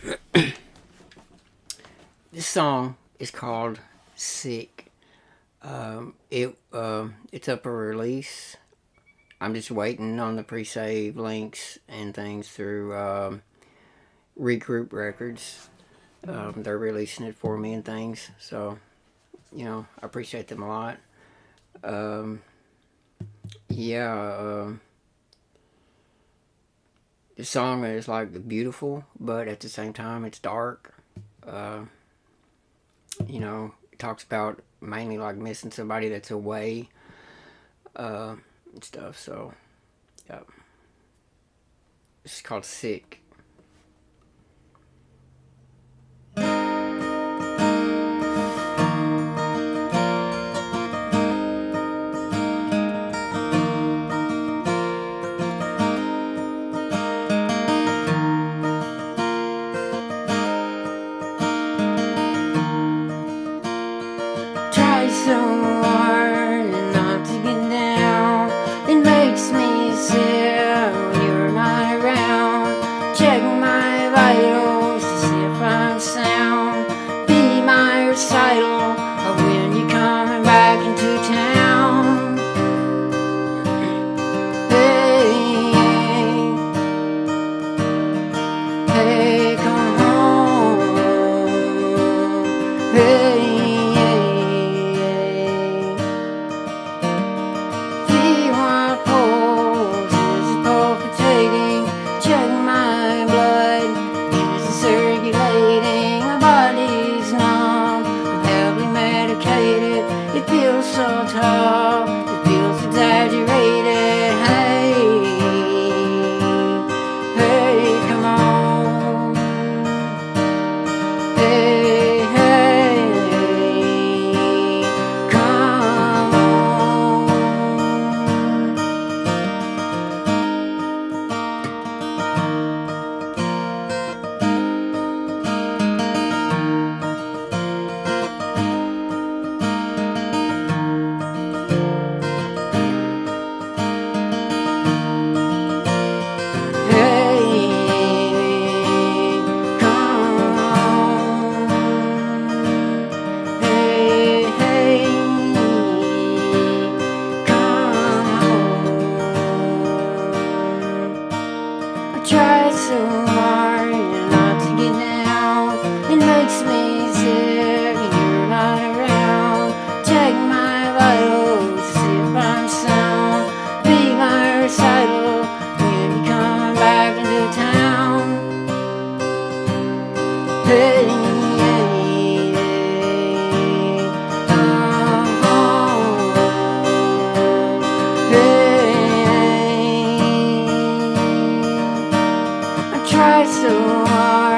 this song is called "Sick." Um, it uh, it's up for release. I'm just waiting on the pre-save links and things through um, Regroup Records. Um, they're releasing it for me and things, so you know I appreciate them a lot. Um, yeah. Uh, the song is like beautiful, but at the same time it's dark. Uh, you know, it talks about mainly like missing somebody that's away uh, and stuff. So, yeah, it's called "Sick." Home. Hey, V1 pulse is palpitating. My blood, circulating? My body's numb, I'm heavily medicated. It feels so tall, so hard.